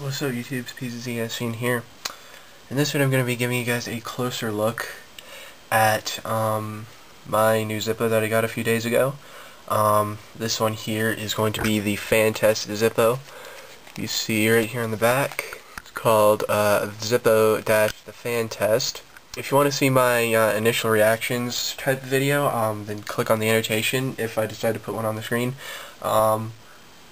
What's up YouTube, it's PZZScene here. In this video I'm going to be giving you guys a closer look at um, my new Zippo that I got a few days ago. Um, this one here is going to be the Fan Test Zippo. You see right here in the back, it's called uh, Zippo Dash the Fan Test. If you want to see my uh, initial reactions type video, um, then click on the annotation if I decide to put one on the screen.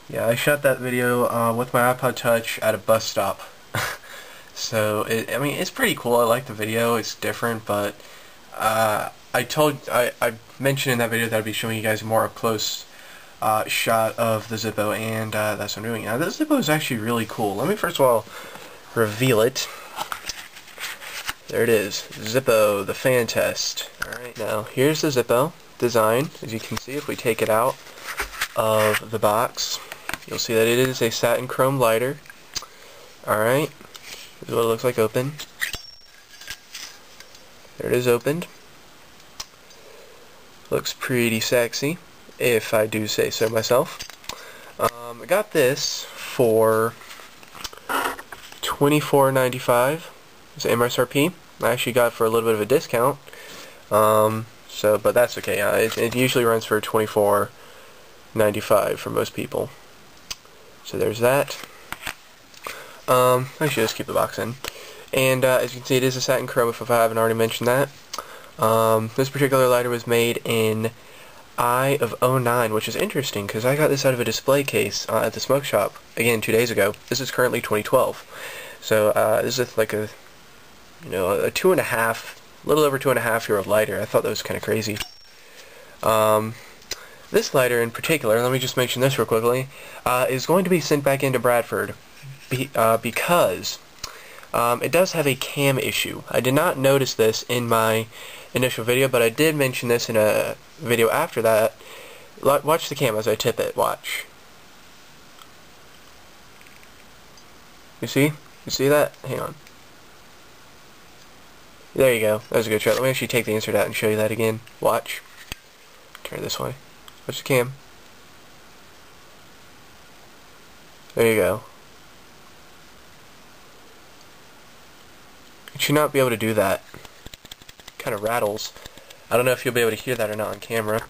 Yeah, I shot that video uh, with my iPod Touch at a bus stop. so, it, I mean, it's pretty cool. I like the video. It's different, but uh, I told, I, I mentioned in that video that I'd be showing you guys more up close uh, shot of the Zippo, and uh, that's what I'm doing. Now, this Zippo is actually really cool. Let me first of all reveal it. There it is, Zippo, the fan test. Alright, now here's the Zippo design. As you can see, if we take it out of the box, You'll see that it is a satin chrome lighter. Alright, this is what it looks like open. There it is opened. Looks pretty sexy, if I do say so myself. Um, I got this for $24.95. It's MSRP. I actually got for a little bit of a discount. Um, so, but that's okay. Uh, it, it usually runs for $24.95 for most people. So there's that. Um, I should just keep the box in. And uh, as you can see, it is a satin chrome if I haven't already mentioned that. Um, this particular lighter was made in I of 09, which is interesting because I got this out of a display case uh, at the smoke shop, again, two days ago. This is currently 2012. So uh, this is like a, you know, a two and a half, little over two and a half year old lighter. I thought that was kind of crazy. Um, this lighter in particular, let me just mention this real quickly, uh, is going to be sent back into Bradford be, uh, because um, it does have a cam issue. I did not notice this in my initial video, but I did mention this in a video after that. Watch the cam as I tip it. Watch. You see? You see that? Hang on. There you go. That was a good shot. Let me actually take the insert out and show you that again. Watch. Turn this way. Watch the cam. There you go. You should not be able to do that. Kind of rattles. I don't know if you'll be able to hear that or not on camera.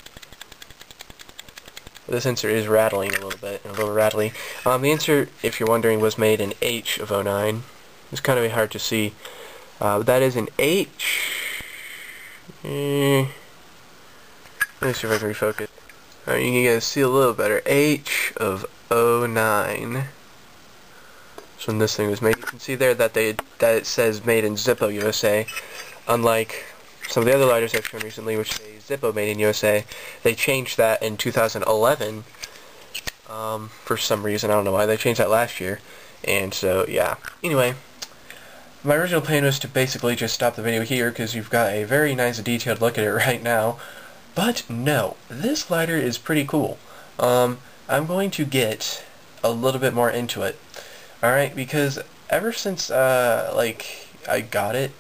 But this is rattling a little bit, a little rattly. Um, the insert, if you're wondering, was made in H of 09. It's kind of hard to see. Uh, that is an H. Eh. Let me see if I can refocus. Alright, you can guys see a little better. H of 09. So when this thing was made, you can see there that they that it says made in Zippo USA. Unlike some of the other lighters I've shown recently, which say Zippo made in USA, they changed that in 2011 um, for some reason. I don't know why. They changed that last year. And so, yeah. Anyway, my original plan was to basically just stop the video here because you've got a very nice detailed look at it right now. But no, this lighter is pretty cool. Um, I'm going to get a little bit more into it. Alright, because ever since, uh, like, I got it,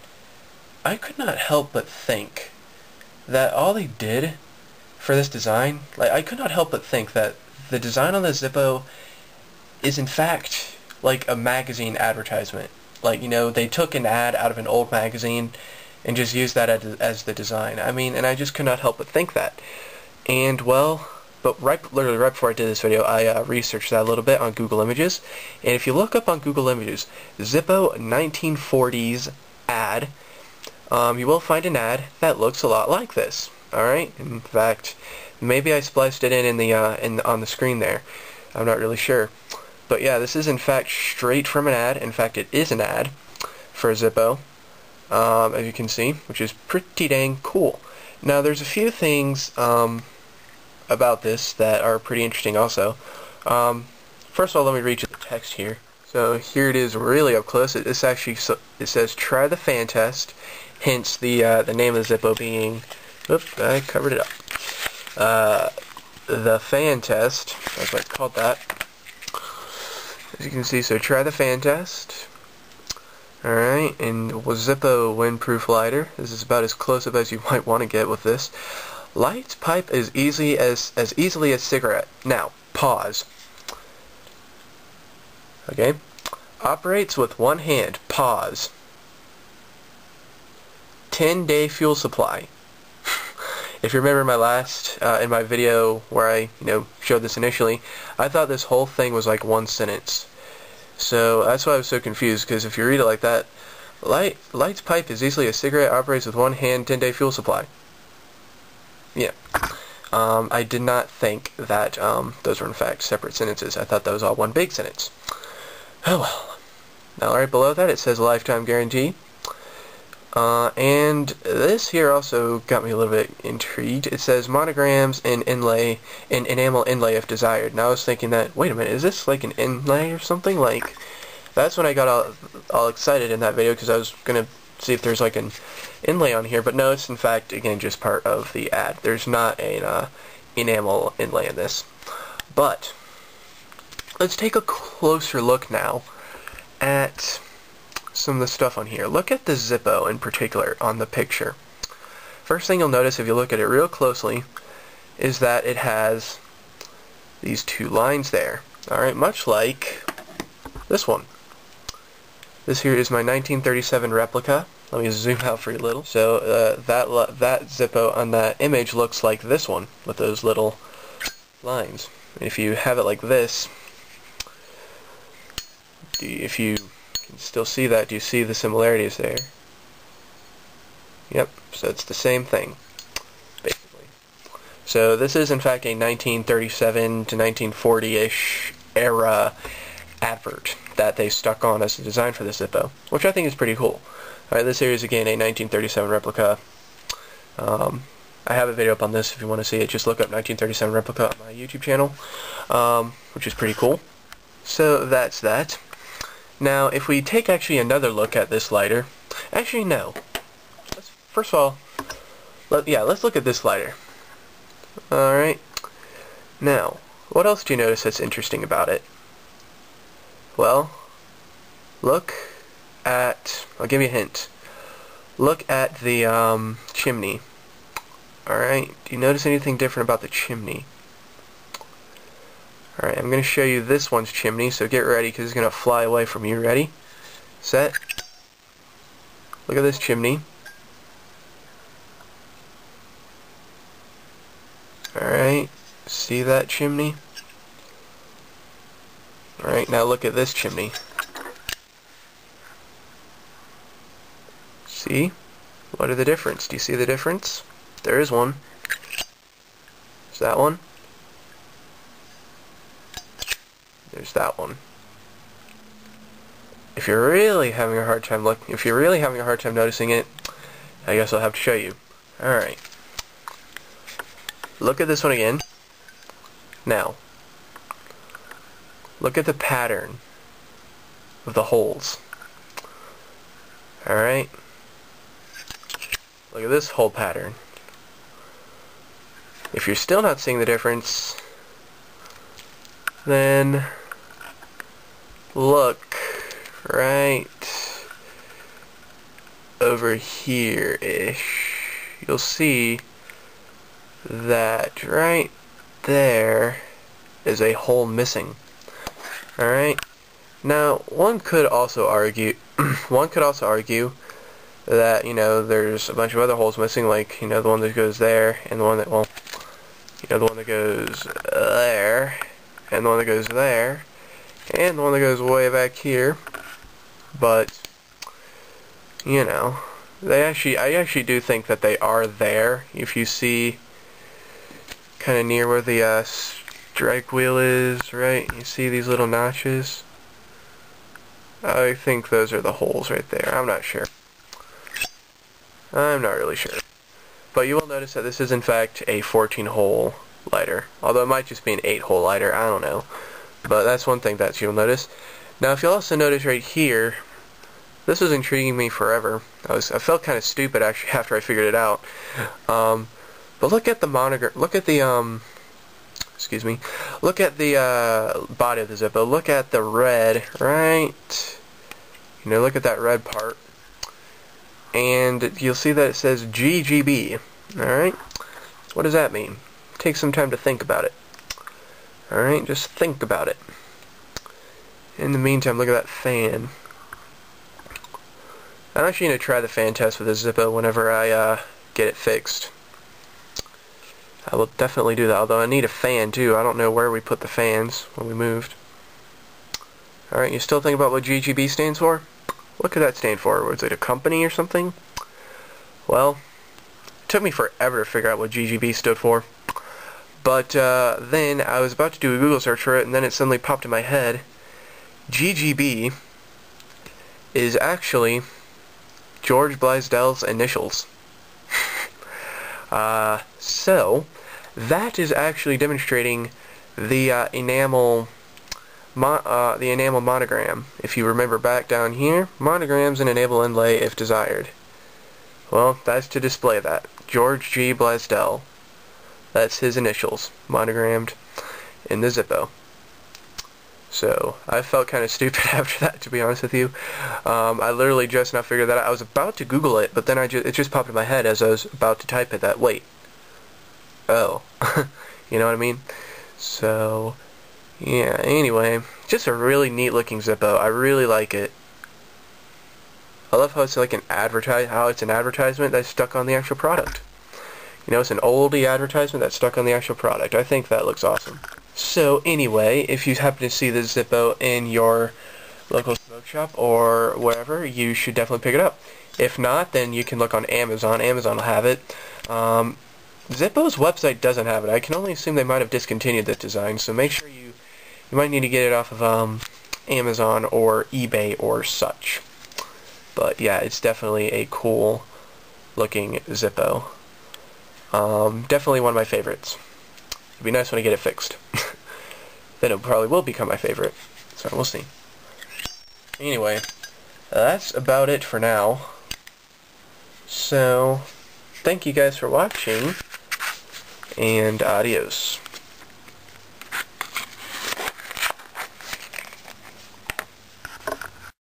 I could not help but think that all they did for this design, like, I could not help but think that the design on the Zippo is in fact like a magazine advertisement. Like, you know, they took an ad out of an old magazine and just use that as, the design. I mean, and I just could not help but think that. And, well, but right, literally right before I did this video, I uh, researched that a little bit on Google Images. And if you look up on Google Images, Zippo 1940s ad, um, you will find an ad that looks a lot like this. Alright? In fact, maybe I spliced it in, in the uh, in on the screen there. I'm not really sure. But yeah, this is in fact straight from an ad. In fact, it is an ad for Zippo um, as you can see, which is pretty dang cool. Now, there's a few things um, about this that are pretty interesting also. Um, first of all, let me read you the text here. So here it is really up close. It, it's actually, it says, try the fan test, hence the, uh, the name of the Zippo being, oops, I covered it up. Uh, the fan test, that's what I called that. As you can see, so try the fan test. Alright, and Zippo windproof lighter. This is about as close up as you might want to get with this. Light pipe as easy as as easily as cigarette. Now, pause. Okay. Operates with one hand. Pause. 10 day fuel supply. if you remember my last, uh, in my video where I, you know, showed this initially, I thought this whole thing was like one sentence. So that's why I was so confused, because if you read it like that, Light, Light's pipe is easily a cigarette, operates with one hand, 10 day fuel supply. Yeah. Um, I did not think that um, those were in fact separate sentences. I thought that was all one big sentence. Oh well. Now right below that it says lifetime guarantee. Uh, and this here also got me a little bit intrigued. It says monograms and inlay, and enamel inlay if desired. Now I was thinking that, wait a minute, is this like an inlay or something? Like, that's when I got all, all excited in that video because I was going to see if there's like an inlay on here. But no, it's in fact, again, just part of the ad. There's not an uh, enamel inlay in this. But, let's take a closer look now at some of the stuff on here. Look at the Zippo in particular on the picture. First thing you'll notice if you look at it real closely is that it has these two lines there. Alright, much like this one. This here is my 1937 replica. Let me zoom out for you a little. So uh, that that Zippo on that image looks like this one with those little lines. If you have it like this, if you still see that. Do you see the similarities there? Yep, so it's the same thing, basically. So this is in fact a 1937 to 1940-ish era advert that they stuck on as a design for the Zippo, which I think is pretty cool. Alright, this here is again a 1937 replica. Um, I have a video up on this if you want to see it. Just look up 1937 replica on my YouTube channel, um, which is pretty cool. So that's that. Now, if we take actually another look at this lighter, actually no. Let's, first of all, let, yeah, let's look at this lighter. Alright. Now, what else do you notice that's interesting about it? Well, look at, I'll give you a hint. Look at the um, chimney. Alright, do you notice anything different about the chimney? Alright, I'm going to show you this one's chimney, so get ready because it's going to fly away from you. Ready? Set. Look at this chimney. Alright, see that chimney? Alright, now look at this chimney. See? What are the difference? Do you see the difference? There is one. Is that one? There's that one. If you're really having a hard time look, if you're really having a hard time noticing it, I guess I'll have to show you. Alright. Look at this one again. Now, look at the pattern of the holes. Alright. Look at this hole pattern. If you're still not seeing the difference, then look right over here-ish. You'll see that right there is a hole missing. Alright? Now, one could also argue, one could also argue that, you know, there's a bunch of other holes missing, like, you know, the one that goes there, and the one that, well, you know, the one that goes there, and the one that goes there, and the one that goes way back here. But you know they actually I actually do think that they are there. If you see kind of near where the uh, strike wheel is right? You see these little notches? I think those are the holes right there. I'm not sure. I'm not really sure. But you will notice that this is in fact a 14 hole lighter. Although it might just be an 8 hole lighter. I don't know but that's one thing that you'll notice. Now, if you'll also notice right here, this was intriguing me forever. I was I felt kind of stupid actually after I figured it out. Um, but look at the monitor. Look at the um. Excuse me. Look at the uh, body of the Zippo. Look at the red, right? You know, look at that red part. And you'll see that it says GGB. Alright? What does that mean? Take some time to think about it. Alright, just think about it. in the meantime, look at that fan. I'm actually going to try the fan test with the Zippo whenever I uh, get it fixed. I will definitely do that, although I need a fan too. I don't know where we put the fans when we moved. Alright, you still think about what GGB stands for? What could that stand for? Was it a company or something? Well, it took me forever to figure out what GGB stood for. But uh, then I was about to do a Google search for it, and then it suddenly popped in my head. GGB is actually George Blaisdell's initials. uh, so, that is actually demonstrating the uh, enamel uh, the enamel monogram. If you remember back down here, monograms and enable inlay if desired. Well, that's to display that. George G. Blaisdell. That's his initials, monogrammed in the Zippo. So I felt kind of stupid after that, to be honest with you. Um, I literally just now figured that out. I was about to Google it, but then I just, it just popped in my head as I was about to type it that, wait, oh, you know what I mean? So, yeah, anyway, just a really neat looking Zippo. I really like it. I love how it's like an advertise, how it's an advertisement that's stuck on the actual product. You know, it's an oldie advertisement that's stuck on the actual product. I think that looks awesome. So anyway, if you happen to see the Zippo in your local smoke shop or wherever, you should definitely pick it up. If not, then you can look on Amazon. Amazon will have it. Um, Zippo's website doesn't have it. I can only assume they might have discontinued this design, so make sure you you might need to get it off of um, Amazon or eBay or such. But yeah, it's definitely a cool looking Zippo. Um, definitely one of my favorites. It'd be nice when I get it fixed. then it probably will become my favorite. So we'll see. Anyway, that's about it for now. So, thank you guys for watching, and adios.